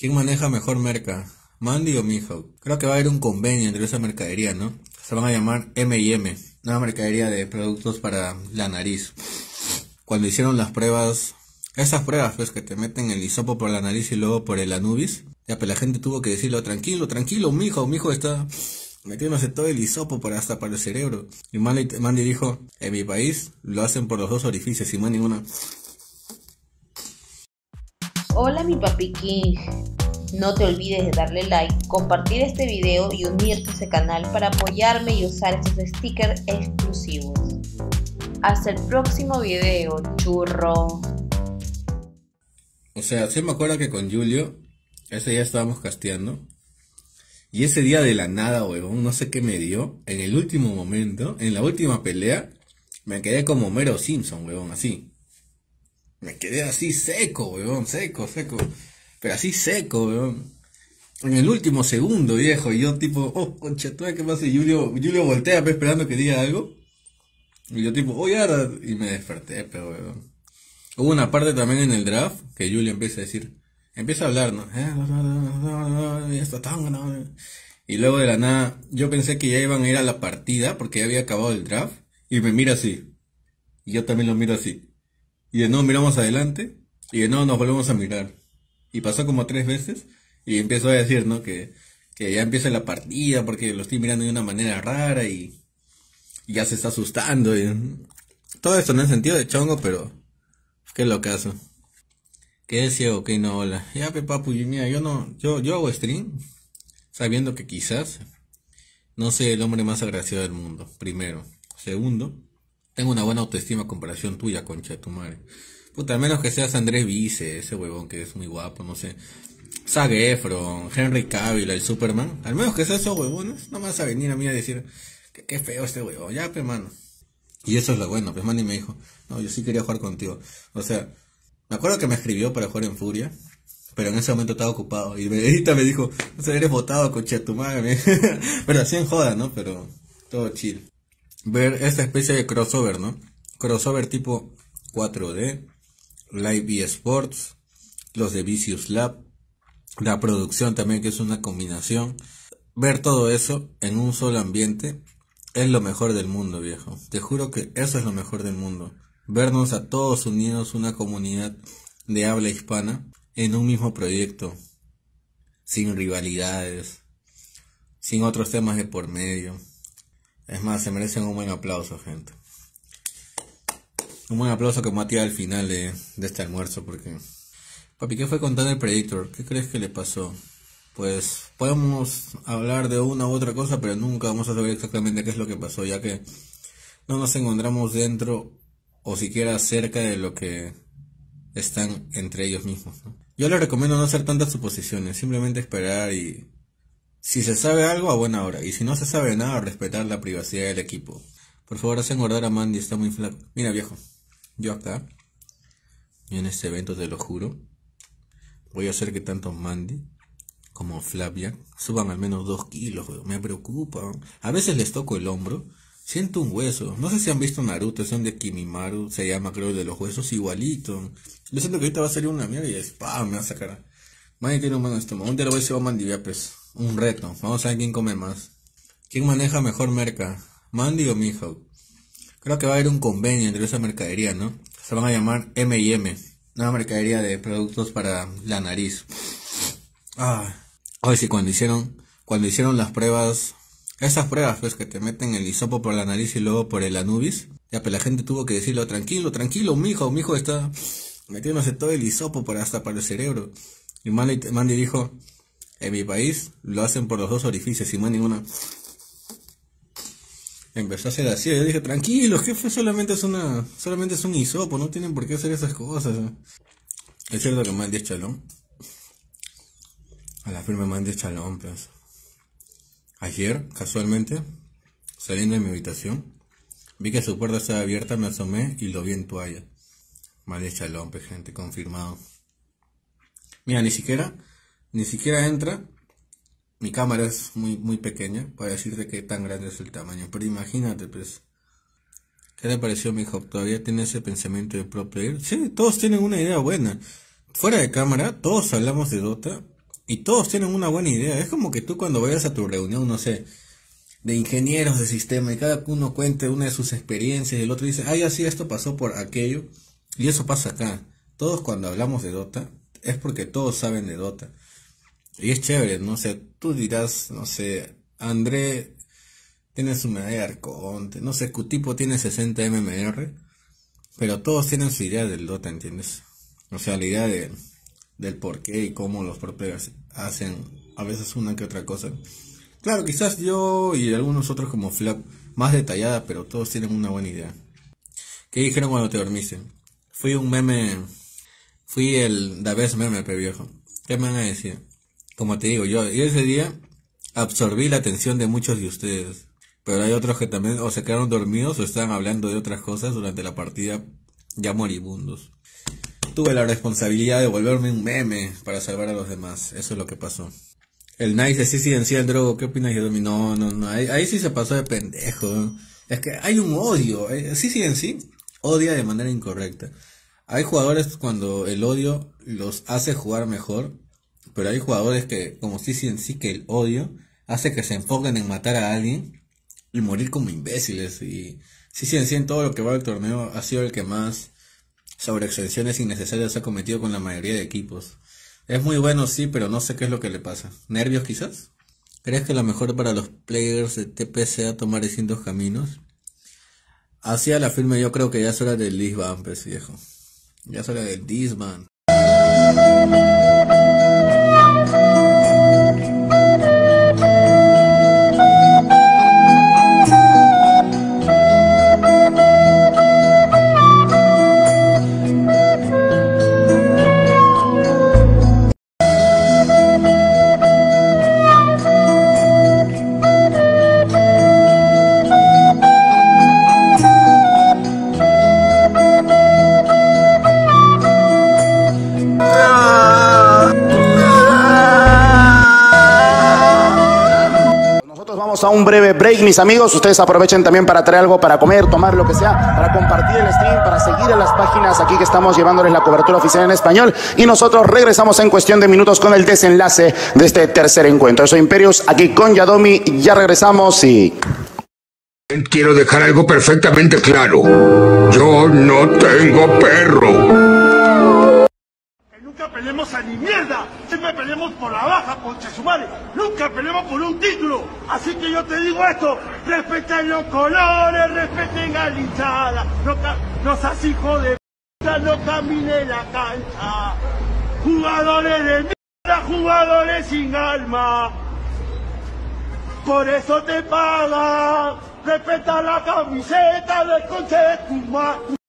¿Quién maneja mejor merca? ¿Mandy o Mihawk? Creo que va a haber un convenio entre esa mercadería, ¿no? Se van a llamar M&M, una mercadería de productos para la nariz. Cuando hicieron las pruebas, esas pruebas pues que te meten el hisopo por la nariz y luego por el anubis, ya pues la gente tuvo que decirlo, tranquilo, tranquilo, mijo, mijo está metiéndose todo el hisopo hasta para el cerebro. Y Mandy, dijo, en mi país lo hacen por los dos orificios y más ninguna. Hola mi papi King. No te olvides de darle like, compartir este video y unirte a ese canal para apoyarme y usar estos stickers exclusivos. Hasta el próximo video, churro. O sea, sí me acuerdo que con Julio, ese día estábamos casteando. Y ese día de la nada, huevón, no sé qué me dio. En el último momento, en la última pelea, me quedé como Mero Simpson, huevón, así. Me quedé así seco, huevón, seco, seco. Pero así seco, weón. En el último segundo, viejo, y yo tipo, oh, concha, ¿qué pasa? Y Julio, Julio voltea esperando que diga algo. Y yo tipo, oye, ahora, y me desperté, pero weón. Hubo una parte también en el draft que Julio empieza a decir, empieza a hablar, ¿no? Y luego de la nada, yo pensé que ya iban a ir a la partida porque ya había acabado el draft. Y me mira así. Y yo también lo miro así. Y de nuevo miramos adelante. Y de nuevo nos volvemos a mirar. Y pasó como tres veces y empezó a decir, ¿no? Que, que ya empieza la partida porque lo estoy mirando de una manera rara y, ya se está asustando. Y, todo esto no es sentido de chongo, pero qué lo caso. ¿Qué es ciego? Que no, hola. Ya, papu, mira, yo no, yo, yo hago stream sabiendo que quizás no soy el hombre más agraciado del mundo, primero. Segundo, tengo una buena autoestima a comparación tuya, concha de tu madre. Puta, al menos que seas Andrés Vice, ese huevón que es muy guapo, no sé. Zac Efron, Henry Cavill, el Superman. Al menos que seas esos huevones, no me vas a venir a mí a decir que qué feo este huevón. Ya, pues, mano. Y eso es lo bueno, pues, y me dijo, no, yo sí quería jugar contigo. O sea, me acuerdo que me escribió para jugar en Furia, pero en ese momento estaba ocupado. Y me, me dijo, no sé, eres votado, coche tu madre. pero así en joda, ¿no? Pero todo chill. Ver esta especie de crossover, ¿no? Crossover tipo 4D, Live Sports, los de Vicious Lab, la producción también que es una combinación. Ver todo eso en un solo ambiente es lo mejor del mundo, viejo. Te juro que eso es lo mejor del mundo. Vernos a todos unidos, una comunidad de habla hispana, en un mismo proyecto, sin rivalidades, sin otros temas de por medio. Es más, se merecen un buen aplauso, gente. Un buen aplauso que Matías al final de, este almuerzo porque... Papi, ¿qué fue con el Predictor? ¿Qué crees que le pasó? Pues podemos hablar de una u otra cosa, pero nunca vamos a saber exactamente qué es lo que pasó, ya que no nos encontramos dentro o siquiera cerca de lo que están entre ellos mismos. Yo les recomiendo no hacer tantas suposiciones, simplemente esperar y si se sabe algo a buena hora y si no se sabe nada respetar la privacidad del equipo. Por favor, hacen engordar a Mandy, está muy flaco. Mira viejo, yo acá, en este evento te lo juro, voy a hacer que tanto Mandy como Flavia suban al menos dos kilos, me preocupa. A veces les toco el hombro, siento un hueso. No sé si han visto Naruto, son de Kimimaru, se llama creo de los huesos igualito. Yo siento que ahorita va a salir una mierda y es me va a sacar. Mandy tiene un buen estómago. Un día lo voy a decir Mandy, pues, un reto. Vamos a ver quién come más. ¿Quién maneja mejor merca? ¿Mandy o Mihawk? Creo que va a haber un convenio entre esa mercadería, ¿no? Se van a llamar M&M, una mercadería de productos para la nariz. Ah, hoy sí, cuando hicieron, cuando hicieron las pruebas, esas pruebas pues que te meten el hisopo por la nariz y luego por el anubis, ya pues la gente tuvo que decirlo, tranquilo, tranquilo, mijo, mijo está metiéndose todo el hisopo para hasta para el cerebro. Y Mandy dijo, en mi país lo hacen por los dos orificios y más ninguna empezó a hacer así. Yo dije, tranquilo, jefe, solamente es una, solamente es un hisopo, no tienen por qué hacer esas cosas. Es cierto que Mandy es chalón. A la firma Mandy es chalón, pues. Ayer, casualmente, saliendo de mi habitación, vi que su puerta estaba abierta, me asomé y lo vi en toalla. Mandy es chalón, pues, gente, confirmado. Mira, ni siquiera, ni siquiera entra mi cámara es muy, muy pequeña para decirte qué tan grande es el tamaño. Pero imagínate, pues. ¿Qué te pareció, mi hijo? ¿Todavía tiene ese pensamiento de pro player? Sí, todos tienen una idea buena. Fuera de cámara, todos hablamos de Dota Y todos tienen una buena idea. Es como que tú cuando vayas a tu reunión, no sé, de ingenieros de sistema y cada uno cuente una de sus experiencias y el otro dice, ay, así esto pasó por aquello. Y eso pasa acá. Todos cuando hablamos de Dota es porque todos saben de Dota. Y es chévere, no sé, tú dirás, no sé, André tiene su medalla de Arconte, no sé, Cutipo tiene 60 MMR, pero todos tienen su idea del Dota, ¿entiendes? O sea, la idea de, del por qué y cómo los propios hacen a veces una que otra cosa. Claro, quizás yo y algunos otros como Flap, más detallada, pero todos tienen una buena idea. ¿Qué dijeron cuando te dormiste? Fui un meme, fui el Daves meme, pe viejo. ¿Qué me van a decir? Como te digo, yo ese día absorbí la atención de muchos de ustedes. Pero hay otros que también o se quedaron dormidos o estaban hablando de otras cosas durante la partida ya moribundos. Tuve la responsabilidad de volverme un meme para salvar a los demás. Eso es lo que pasó. El Nice sí en sí el drogo, ¿qué opinas de No, no, no, ahí, ahí, sí se pasó de pendejo. Es que hay un odio. Eh, sí sí en sí odia de manera incorrecta. Hay jugadores cuando el odio los hace jugar mejor, pero hay jugadores que, como sí en sí, que el odio hace que se enfoquen en matar a alguien y morir como imbéciles. Y sí en sí en todo lo que va del torneo ha sido el que más sobreextensiones innecesarias ha cometido con la mayoría de equipos. Es muy bueno, sí, pero no sé qué es lo que le pasa. ¿Nervios quizás? ¿Crees que lo mejor para los players de TP sea tomar distintos caminos? Hacia la firme yo creo que ya es hora del Disban, pues viejo. Ya es hora del A un breve break, mis amigos. Ustedes aprovechen también para traer algo para comer, tomar lo que sea, para compartir el stream, para seguir en las páginas aquí que estamos llevándoles la cobertura oficial en español. Y nosotros regresamos en cuestión de minutos con el desenlace de este tercer encuentro. Soy Imperios, aquí con Yadomi. Ya regresamos y. Quiero dejar algo perfectamente claro. Yo no tengo perro a mierda, siempre peleemos por la baja, concha su nunca peleemos por un título. Así que yo te digo esto, respeten los colores, respeten a la hinchada, no, no seas hijo de puta, no camine la cancha. Jugadores de mierda, jugadores sin alma, por eso te pagan, respeta la camiseta del conche de tu madre.